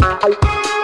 Bye.